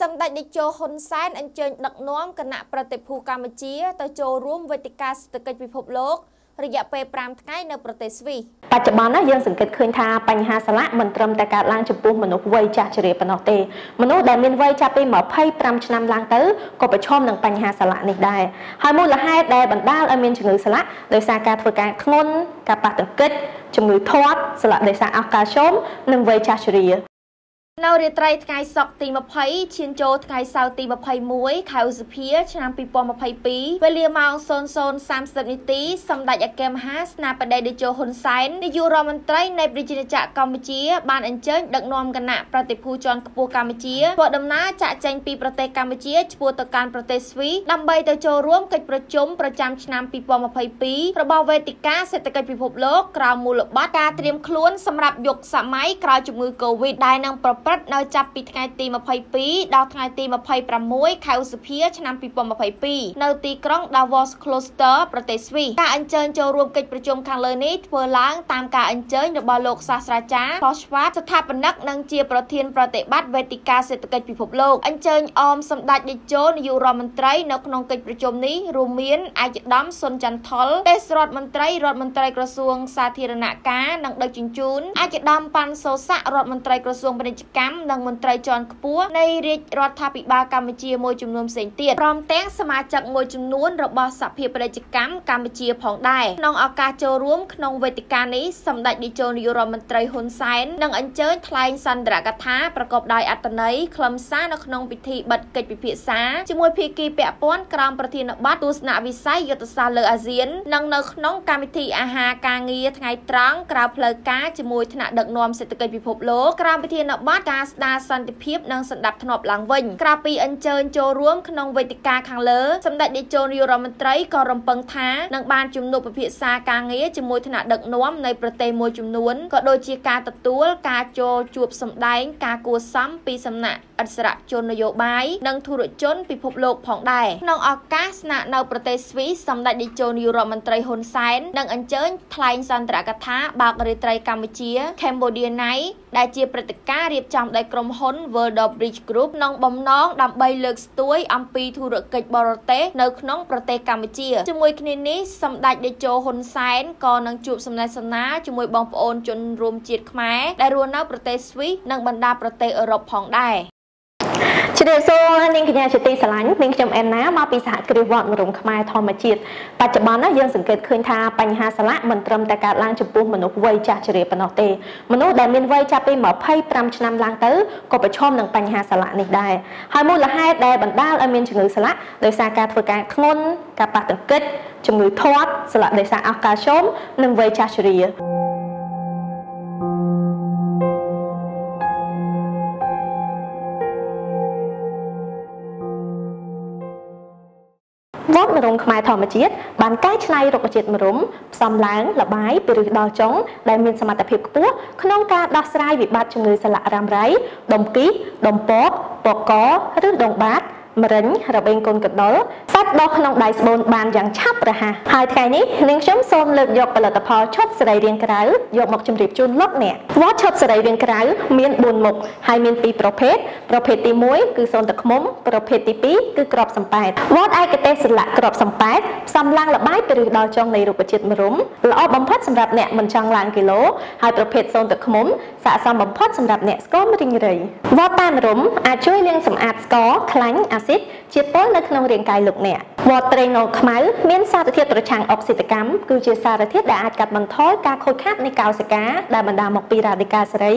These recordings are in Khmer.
សម្ដេចតេជោហ៊ុនសែនអញ្ជើញដឹកនាំគណៈប្រតិភូកម្ពុជា ទៅចូលរួមវេទិកាសេដ្ឋកិច្ចពិភពលោករយៈពេល5ថ្ងៃនៅប្រទេសស្វីសបច្ចុប្បន្នណាយើងសង្កេតឃើញថាបញ្ហាសាឡាក់មិនត្រឹមតែកើតឡើងចំពោះមនុស្សវ័យចាស់ជរាប៉ុណ្ណោះទេមនុស្សដែលមានវ័យចាប់ពី25ឆ្នាំឡើងទៅក៏ប្រឈមនឹងបញ្ហាសាឡាក់នេះដែរហើយមូលហេតុដែលបណ្ដាលឲ្យមានជំងឺសាឡាក់ដោយសារការធ្វើការធ្ងន់ការប៉ះទង្គិចជំងឺធាត់សាឡាក់ដោយសារអស់កាល់ស្យូមនិងវ័យចាស់ជរា នៅរាត្រីថ្ងៃសុក្រទី20ឈានចូលថ្ងៃសៅរ៍ទី21ខែឧសភាឆ្នាំ2022វេលាម៉ោង00:30នាទីសម្ដេចអគ្គមហាស្នាបតីតេជោហ៊ុនសែននាយករដ្ឋមន្ត្រីនៃប្រជាជាតិកម្ពុជាបានអញ្ជើញដឹកនាំគណៈប្រតិភូជាន់ខ្ពស់កម្ពុជាធ្វើដំណើរចាក់ចែងពីប្រទេសកម្ពុជាឆ្ពោះទៅកាន់ប្រទេសស្វីសដើម្បីទៅចូលរួមកិច្ចប្រជុំប្រចាំឆ្នាំ2022របស់វេទិកាសេដ្ឋកិច្ចពិភពលោកក្រៅមូលបត្រការត្រៀមខ្លួនសម្រាប់យុគសម័យក្រោយជំងឺ Covid ដែលនឹងប្រព្រឹត្តនៅចាប់ពីថ្ងៃទី22ដល់ថ្ងៃទី26ខែឧសភាឆ្នាំ2022នៅទីក្រុង Davos Kloster ប្រទេសស្វីសការអញ្ជើញចូលរួមកិច្ចប្រជុំខាងលើនេះធ្វើឡើងតាមការអញ្ជើញរបស់លោកសាស្ត្រាចារ្យ Klaus Schwab ស្ថាបនិកនិងជាប្រធានប្រតិបត្តិវេទិកាសេដ្ឋកិច្ចពិភពលោកអញ្ជើញអមសម្ដេចតេជោនាយករដ្ឋមន្ត្រីនៅក្នុងកិច្ចប្រជុំនេះរួមមានឯកឧត្តមសុនចន្ទថុលទេសរដ្ឋមន្ត្រីរដ្ឋមន្ត្រីក្រសួងសាធារណការនិងដឹកជញ្ជូនឯកឧត្តមប៉ាន់សូស័ករដ្ឋមន្ត្រីក្រសួងពាណិជ្ជកម្មនិងមន្ត្រីជាន់ខ្ពស់នៃរាជរដ្ឋាភិបាលកម្ពុជាមួយចំនួនផ្សេងទៀតព្រមទាំងសមាជិកមួយចំនួនរបស់សភាពាណិជ្ជកម្មកម្ពុជាផងដែរក្នុងឱកាសចូលរួមក្នុងវេទិកានេះសម្ដេចនាយកនាយករដ្ឋមន្ត្រីហ៊ុនសែននឹងអញ្ជើញថ្លែងសន្ទរកថាប្រកបដោយអត្ថន័យខ្លឹមសារនៅក្នុងពិធីបិទកិច្ចពិភាក្សាជាមួយភាគីពាក់ព័ន្ធក្រោមប្រធានបទទស្សនវិស័យយុទ្ធសាស្ត្រលើអាស៊ាននិងនៅក្នុងកម្មវិធីអាហារការងារថ្ងៃត្រង់ក្រៅផ្លូវការជាមួយថ្នាក់ដឹកនាំសេដ្ឋកិច្ចពិភពលោកក្រោមប្រធានបទការស្ដារសន្តិភាពនិងសន្តិភាពឡើងវិញក្រៅពីអញ្ជើញចូលរួមក្នុងវេទិកាខាងលើសម្ដេចនាយកនាយករដ្ឋមន្ត្រីក៏រំពឹងថានឹងបានជំនួបពិភាក្សាការងារជាមួយថ្នាក់ដឹកនាំនៃប្រទេសមួយចំនួនក៏ដូចជាការទទួលការចូលជួបសម្ដែងការគួសមពីសំណាក់ឥស្សរជននយោបាយនិងធុរជនពិភពលោកផងដែរក្នុងឱកាសស្នាក់នៅប្រទេសស្វីសសម្ដេចនាយកនាយករដ្ឋមន្ត្រីហ៊ុនសែននឹងអញ្ជើញថ្លែងសន្ទរកថាបើករាត្រីកម្ពុជា Cambodia Night ដែលជាព្រឹត្តិការណ៍រៀបចំដោយក្រុមហ៊ុន World Bridge Group ក្នុងបំណងដើម្បីលើកស្ទួយអំពីធុរកិច្ចបរទេសនៅក្នុងប្រទេសកម្ពុជាជាមួយគ្នានេះសម្ដេចតេជោហ៊ុនសែនក៏នឹងជួបសំណេះសំណាលជាមួយបងប្អូនជនរួមជាតិខ្មែរដែលរស់នៅប្រទេសស្វីសនិងបណ្ដាប្រទេសអឺរ៉ុបផងដែរ ជ្រាបសួរនាងកញ្ញាជាទីស្រឡាញ់នាងខ្ញុំអែនណាមកពីសហគ្រាសវត្តមរំខ្មែរធម្មជាតិបច្ចុប្បន្នណាយើងសង្កេតឃើញថាបញ្ហាសាឡាក់មិនត្រឹមតែកើតឡើងចំពោះមនុស្សវ័យចាស់ជ្រាបប៉ុណ្ណោះទេមនុស្សដែលមានវ័យចាប់ពី25ឆ្នាំឡើងទៅក៏ប្រឈមនឹងបញ្ហាសាឡាក់នេះដែរហើយមូលហេតុដែលបណ្ដាលឲ្យមានជំងឺសាឡាក់ដោយសារការធ្វើការធ្ងន់ការប៉ះទង្គិចជំងឺធាត់សាឡាក់ដោយសារអស់កាល់ស្យូមនិងវ័យចាស់ជ្រា វត្តម្រុំខ្មែរធម្មជាតិបានកែច្នៃរុក្ខជាតិម្រុំផ្សំឡើងលបាយពីឫសដល់ចុងដែលមានសមត្ថភាពខ្ពស់ក្នុងការដោះស្រាយវិបត្តិជំងឺសន្លាក់រ៉ាំរ៉ៃដុំគីដុំពកពកកឬដងបាត ម្រិញរបេងកូនកដុលសាច់ដុសក្នុងដៃស្បូនបានយ៉ាងឆាប់រហ័សហើយថ្ងៃនេះនាងខ្ញុំសូមលើកយកផលិតផលឈុតសរីរាង្គក្រៅយកមកជម្រាបជូនលោកអ្នកវត្តឈុតសរីរាង្គក្រៅមាន4មុខហើយមាន2ប្រភេទប្រភេទទី1គឺសូនទឹកឃ្មុំប្រភេទទី2គឺក្របសំប៉ែតវត្តឯកទេសស្លាកក្របសំប៉ែតផ្សំឡើងលបាយពីឫសដល់ចុងនៃរុក្ខជាតិម្រុំល្អបំផុតសម្រាប់អ្នកមិនចង់ឡើងគីឡូហើយប្រភេទសូនទឹកឃ្មុំស័ក្តិសមបំផុតសម្រាប់អ្នកស្គមរីងរៃវត្តតាមរុំអាចជួយលាងសម្អាតស្ករខ្លាញ់អាស៊ីតជាពលនៅក្នុងរាងកាយលោកអ្នកវត្តត្រេងងខ្មៅមានសារធាតុប្រឆាំងអុកស៊ីតកម្មគឺជាសារធាតុដែលអាចកាត់បន្ថយការខូចខាតនៃកោសិកាដែលបណ្ដាលមកពីរ៉ាឌីកាល់សេរី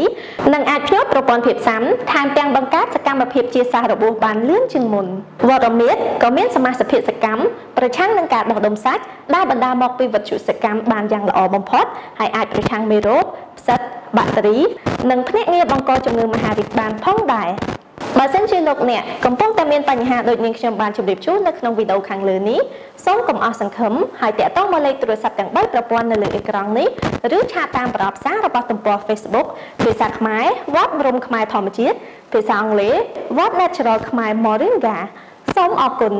និងអាចភ្ញាក់ប្រព័ន្ធភាពស៊ាំថែមទាំងបង្កើតសកម្មភាពជាសះរបួសបានលឿនជាងមុនវត្តរមៀតក៏មានសមាសភាពសកម្មប្រឆាំងនឹងការដុះដុំសាច់ដែលបណ្ដាលមកពីវត្ថុសកម្មបានយ៉ាងល្អបំផុតហើយអាចប្រឆាំងមេរោគផ្សិតបាក់តេរីនិងភ្នាក់ងារបង្កជំងឺមហារីកបានផងដែរ បើសិនជាលោកអ្នកកំពុងតែមានបញ្ហាដូចនាងខ្ញុំបានជម្រាបជូននៅក្នុងវីដេអូខាងលើនេះសូមកុំអស់សង្ឃឹមហើយតាក់ទងមកលេខទូរស័ព្ទទាំង3ប្រព័ន្ធនៅលើអេក្រង់នេះឬឆាតតាមប្រអប់សាររបស់ទំព័រ Facebook ភាសាខ្មែរវត្តរំខ្មែរធម្មជាតិភាសាអង់គ្លេស What Natural ខ្មែរ Moringa សូមអរគុណ